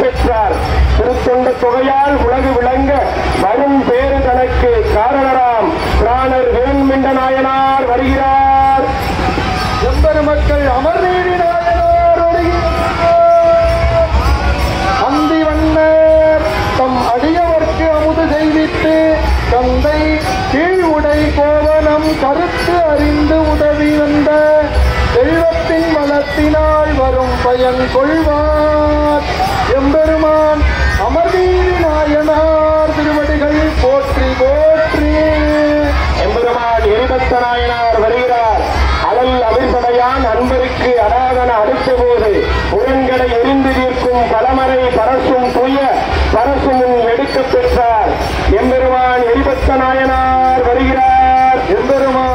பெற்றார் திருத்தொண்ட தொகையால் உலகு விளங்க வரும் பேரு தனக்கு காரணராம். பிராணர் வேண்மிண்ட நாயனார் வருகிறார். எம்பெருமக்கள் அமர்நீதி நாயனார் வருகிறார். அந்தி வண்ணர் தம் அடியவர்க்கு அமுது செய்வித்து தந்தை கீழ் உடை கோவனம் கருத்து அறிந்து உதவி வந்த தெய்வத்தின் மனத்தினால் வரும் பயன் கொள்வார். அஷ்டநாயனார் வருகிறார். அலல் அமிழ்படையான் அன்பருக்கு அடாதன அடுத்த போது உரங்களை எரிந்து நிற்கும் பலமறை பரசும் பொய்ய பரசும் எடுக்க பெற்றார். எம்பெருமான் எரிபத்த நாயனார் வருகிறார். எம்பெருமான்